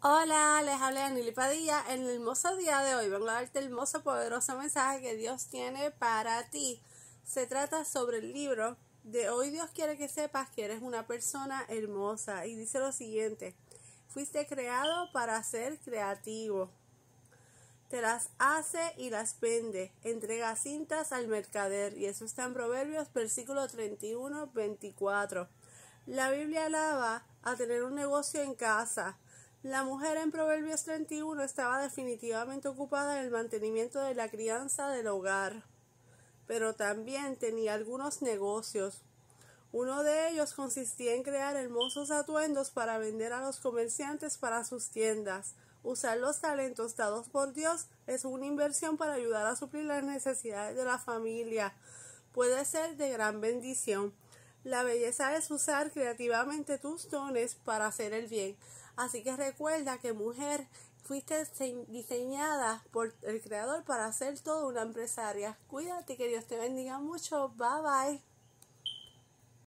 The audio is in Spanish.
Hola, les habla Anili Padilla. En el hermoso día de hoy vengo a darte el hermoso, poderoso mensaje que Dios tiene para ti. Se trata sobre el libro de Hoy Dios quiere que sepas que eres una persona hermosa. Y dice lo siguiente, fuiste creado para ser creativo. Te las hace y las vende. Entrega cintas al mercader. Y eso está en Proverbios, versículo 31, 24. La Biblia alaba a tener un negocio en casa la mujer en Proverbios 31 estaba definitivamente ocupada en el mantenimiento de la crianza del hogar, pero también tenía algunos negocios. Uno de ellos consistía en crear hermosos atuendos para vender a los comerciantes para sus tiendas. Usar los talentos dados por Dios es una inversión para ayudar a suplir las necesidades de la familia. Puede ser de gran bendición. La belleza es usar creativamente tus dones para hacer el bien. Así que recuerda que mujer, fuiste diseñada por el creador para ser toda una empresaria. Cuídate, que Dios te bendiga mucho. Bye bye.